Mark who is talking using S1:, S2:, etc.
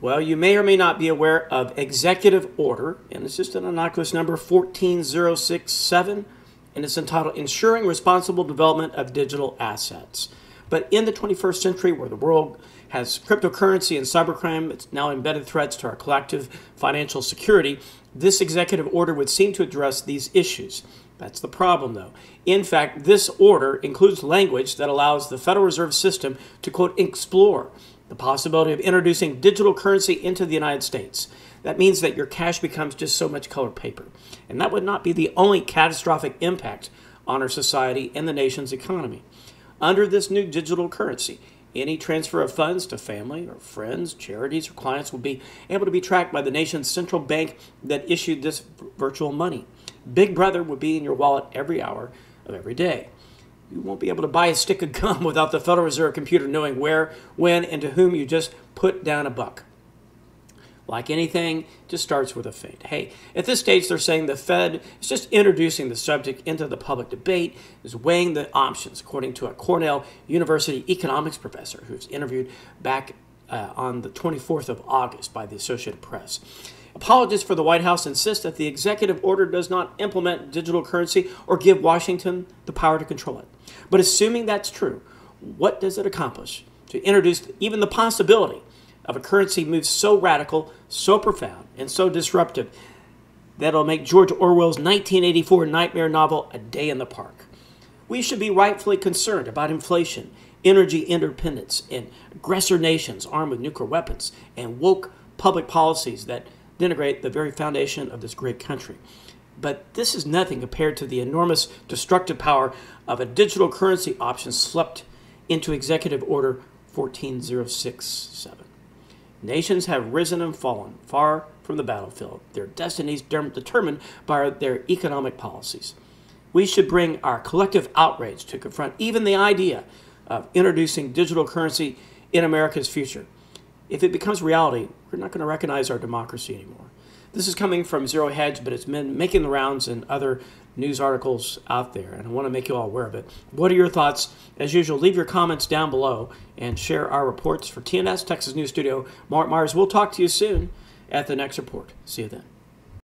S1: Well, you may or may not be aware of Executive Order, and it's just an innocuous number 14067, and it's entitled Ensuring Responsible Development of Digital Assets. But in the 21st century, where the world has cryptocurrency and cybercrime, it's now embedded threats to our collective financial security, this executive order would seem to address these issues. That's the problem, though. In fact, this order includes language that allows the Federal Reserve System to, quote, explore the possibility of introducing digital currency into the United States. That means that your cash becomes just so much colored paper. And that would not be the only catastrophic impact on our society and the nation's economy. Under this new digital currency, any transfer of funds to family or friends, charities, or clients will be able to be tracked by the nation's central bank that issued this virtual money. Big Brother would be in your wallet every hour of every day. You won't be able to buy a stick of gum without the Federal Reserve computer knowing where, when, and to whom you just put down a buck. Like anything, it just starts with a feint. Hey, at this stage, they're saying the Fed is just introducing the subject into the public debate, is weighing the options, according to a Cornell University economics professor who's interviewed back uh, on the 24th of August by the Associated Press. Apologists for the White House insist that the executive order does not implement digital currency or give Washington the power to control it. But assuming that's true, what does it accomplish to introduce even the possibility of a currency move so radical, so profound, and so disruptive that it'll make George Orwell's 1984 nightmare novel a day in the park. We should be rightfully concerned about inflation, energy independence, and aggressor nations armed with nuclear weapons, and woke public policies that denigrate the very foundation of this great country. But this is nothing compared to the enormous destructive power of a digital currency option swept into Executive Order 14067. Nations have risen and fallen far from the battlefield, their destinies determined by their economic policies. We should bring our collective outrage to confront even the idea of introducing digital currency in America's future. If it becomes reality, we're not going to recognize our democracy anymore. This is coming from Zero Hedge, but it's been making the rounds in other news articles out there, and I want to make you all aware of it. What are your thoughts? As usual, leave your comments down below and share our reports for TNS Texas News Studio. Mark Meyers, we'll talk to you soon at the next report. See you then.